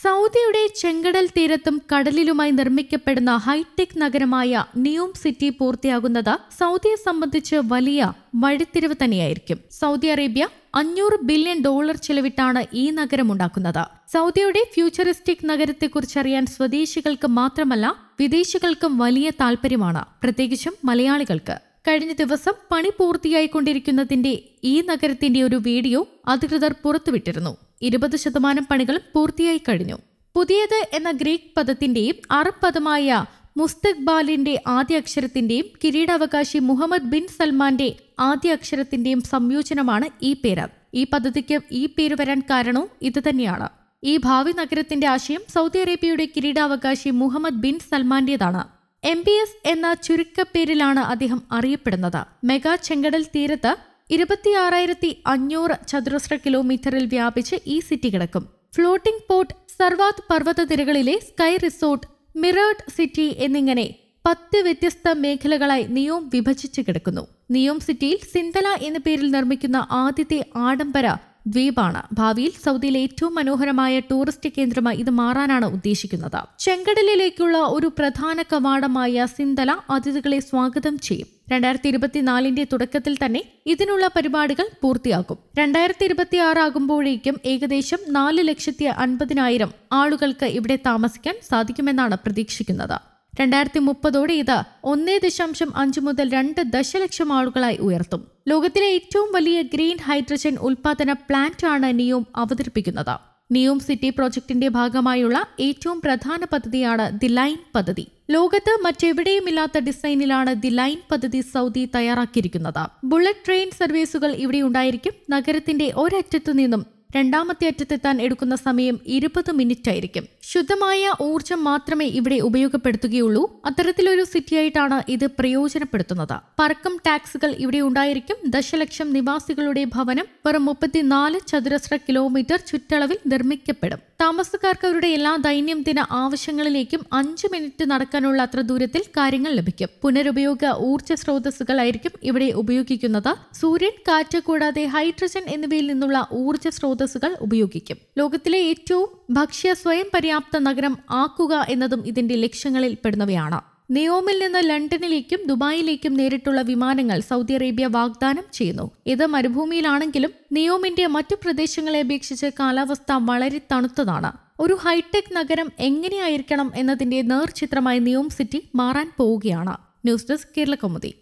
സൗദിയുടെ ചെങ്കടൽ തീരത്തും കടലിലുമായി നിർമ്മിക്കപ്പെടുന്ന ഹൈടെക് നഗരമായ നിയോം സിറ്റി പൂർത്തിയാകുന്നത് സൗദിയെ സംബന്ധിച്ച് വലിയ വഴിത്തിരിവ് തന്നെയായിരിക്കും. സൗദി അറേബ്യ അഞ്ഞൂറ് ബില്യൺ ഡോളർ ചെലവിട്ടാണ് ഈ നഗരം ഉണ്ടാക്കുന്നത്. സൗദിയുടെ ഫ്യൂച്ചറിസ്റ്റിക് നഗരത്തെക്കുറിച്ചറിയാൻ സ്വദേശികൾക്ക് മാത്രമല്ല വിദേശികൾക്കും വലിയ താൽപര്യമാണ് പ്രത്യേകിച്ചും മലയാളികൾക്ക്. കഴിഞ്ഞ ദിവസം പണി പൂർത്തിയായിക്കൊണ്ടിരിക്കുന്നതിന്റെ ഈ നഗരത്തിന്റെ ഒരു വീഡിയോ അധികൃതർ പുറത്തുവിട്ടിരുന്നു. ഇരുപത് ശതമാനം പണികൾ പൂർത്തിയായി കഴിഞ്ഞു. പുതിയത് എന്ന ഗ്രീക്ക് പദത്തിന്റെയും അറബ് പദമായ മുസ്തഖ്ബാലിന്റെ ആദ്യ അക്ഷരത്തിന്റെയും കിരീടാവകാശി മുഹമ്മദ് ബിൻ സൽമാന്റെ ആദ്യ അക്ഷരത്തിന്റെയും സംയോജനമാണ് ഈ പേര്. ഈ പദ്ധതിക്ക് ഈ പേര് വരാൻ കാരണവും ഇതുതന്നെയാണ് ഈ ഭാവി നഗരത്തിന്റെ ആശയം സൗദി അറേബ്യയുടെ കിരീടാവകാശി മുഹമ്മദ് ബിൻ സൽമാന്റേതാണ്. എം ബി എസ് എന്ന ചുരുക്കപ്പേരിലാണ് അദ്ദേഹം അറിയപ്പെടുന്നത്. മെഗാ ചെങ്കടൽ തീരത്ത് ഇരുപത്തിയാറായിരത്തി അഞ്ഞൂറ് ചതുരശ്ര കിലോമീറ്ററിൽ വ്യാപിച്ച് ഈ സിറ്റി കിടക്കും. ഫ്ലോട്ടിംഗ് പോർട്ട് സർവാത് പർവതനിരകളിലെ സ്കൈ റിസോർട്ട് മിറേർഡ് സിറ്റി എന്നിങ്ങനെ പത്ത് വ്യത്യസ്ത മേഖലകളായി നിയോം വിഭജിച്ച് കിടക്കുന്നു. നിയോം സിറ്റിയിൽ സിന്തല എന്ന പേരിൽ നിർമ്മിക്കുന്ന ആദ്യത്തെ ആഡംബര ദ്വീപാണ്. ഭാവിയിൽ സൗദിയിലെ ഏറ്റവും മനോഹരമായ ടൂറിസ്റ്റ് കേന്ദ്രമായി ഇത് മാറാനാണ് ഉദ്ദേശിക്കുന്നത്. ചെങ്കടലിലേക്കുള്ള ഒരു പ്രധാന കവാടമായ സിന്തല അതിഥികളെ സ്വാഗതം ചെയ്യും. രണ്ടായിരത്തി ഇരുപത്തിനാലിന്റെ തുടക്കത്തിൽ തന്നെ ഇതിനുള്ള പരിപാടികൾ പൂർത്തിയാക്കും. രണ്ടായിരത്തി ഇരുപത്തി ആറാകുമ്പോഴേക്കും ഏകദേശം നാല് ലക്ഷത്തി അൻപതിനായിരം ആളുകൾക്ക് ഇവിടെ താമസിക്കാൻ സാധിക്കുമെന്നാണ് പ്രതീക്ഷിക്കുന്നത്. രണ്ടായിരത്തി മുപ്പതോടെ ഇത് ഒന്നേ ദശാംശം അഞ്ച് മുതൽ രണ്ട് ദശലക്ഷം ആളുകളായി ഉയർത്തും. ലോകത്തിലെ ഏറ്റവും വലിയ ഗ്രീൻ ഹൈഡ്രജൻ ഉൽപാദന പ്ലാന്റ് ആണ് നിയോം അവതരിപ്പിക്കുന്നത്. നിയോം സിറ്റി പ്രോജക്ടിന്റെ ഭാഗമായുള്ള ഏറ്റവും പ്രധാന പദ്ധതിയാണ് ദി ലൈൻ പദ്ധതി. ലോകത്ത് മറ്റെവിടെയുമില്ലാത്ത ഡിസൈനിലാണ് ദി ലൈൻ പദ്ധതി സൗദി തയ്യാറാക്കിയിരിക്കുന്നത്. ബുള്ളറ്റ് ട്രെയിൻ സർവീസുകൾ ഇവിടെ ഉണ്ടായിരിക്കും. നഗരത്തിന്റെ ഒരറ്റത്തു നിന്നും രണ്ടാമത്തെ അറ്റത്തെത്താൻ എടുക്കുന്ന സമയം ഇരുപത് മിനിറ്റ് ആയിരിക്കും ശുദ്ധമായ ഊർജം മാത്രമേ ഇവിടെ ഉപയോഗപ്പെടുത്തുകയുള്ളൂ. അത്തരത്തിലൊരു സിറ്റിയായിട്ടാണ് ഇത് പ്രയോജനപ്പെടുത്തുന്നത്. പറക്കം ടാക്സുകൾ ഇവിടെ ഉണ്ടായിരിക്കും. ദശലക്ഷം നിവാസികളുടെ ഭവനം വെറും മുപ്പത്തിനാല് ചതുരശ്ര കിലോമീറ്റർ ചുറ്റളവിൽ നിർമ്മിക്കപ്പെടും. താമസക്കാർക്ക് അവരുടെ എല്ലാ ദൈനംദിന ആവശ്യങ്ങളിലേക്കും അഞ്ച് മിനിറ്റ് നടക്കാനുള്ള അത്ര ദൂരത്തിൽ കാര്യങ്ങൾ ലഭിക്കും. പുനരുപയോഗ ഊർജ സ്രോതസ്സുകളായിരിക്കും ഇവിടെ ഉപയോഗിക്കുന്നത്. സൂര്യൻ കാറ്റ് കൂടാതെ ഹൈഡ്രജൻ എന്നിവയിൽ നിന്നുള്ള ഊർജ സ്രോതസ്സുകൾ ഉപയോഗിക്കും. ലോകത്തിലെ ഏറ്റവും ഭക്ഷ്യ സ്വയം പര്യാപ്ത നഗരം ആക്കുക എന്നതും ഇതിന്റെ ലക്ഷ്യങ്ങളിൽ പെടുന്നവയാണ്. നിയോമിൽ നിന്ന് ലണ്ടനിലേക്കും ദുബായിലേക്കും നേരിട്ടുള്ള വിമാനങ്ങൾ സൗദി അറേബ്യ വാഗ്ദാനം ചെയ്യുന്നു. ഇത് മരുഭൂമിയിലാണെങ്കിലും നിയോമിന്റെ മറ്റു പ്രദേശങ്ങളെ അപേക്ഷിച്ച് കാലാവസ്ഥ വളരെ തണുത്തതാണ്. ഒരു ഹൈടെക് നഗരം എങ്ങനെയായിരിക്കണം എന്നതിന്റെ നേർചിത്രമായി നിയോം സിറ്റി മാറാൻ പോവുകയാണ്. News desk Kerala Kaumudi